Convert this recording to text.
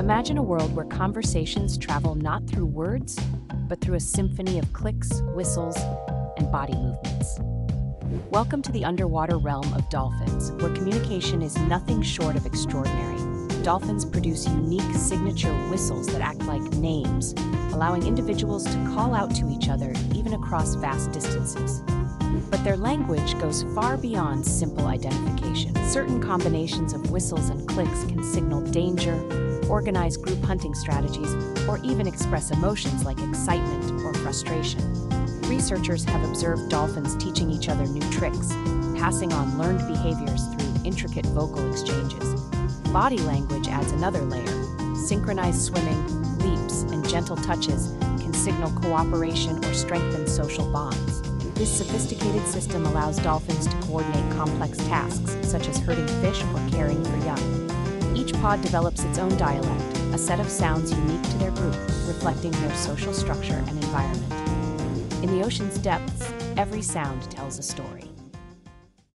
Imagine a world where conversations travel not through words, but through a symphony of clicks, whistles, and body movements. Welcome to the underwater realm of dolphins, where communication is nothing short of extraordinary. Dolphins produce unique signature whistles that act like names, allowing individuals to call out to each other even across vast distances. But their language goes far beyond simple identification. Certain combinations of whistles and clicks can signal danger, organize group hunting strategies, or even express emotions like excitement or frustration. Researchers have observed dolphins teaching each other new tricks, passing on learned behaviors through intricate vocal exchanges. Body language adds another layer. Synchronized swimming, leaps, and gentle touches can signal cooperation or strengthen social bonds. This sophisticated system allows dolphins to coordinate complex tasks, such as herding fish or caring for young. Each pod develops its own dialect, a set of sounds unique to their group, reflecting their social structure and environment. In the ocean's depths, every sound tells a story.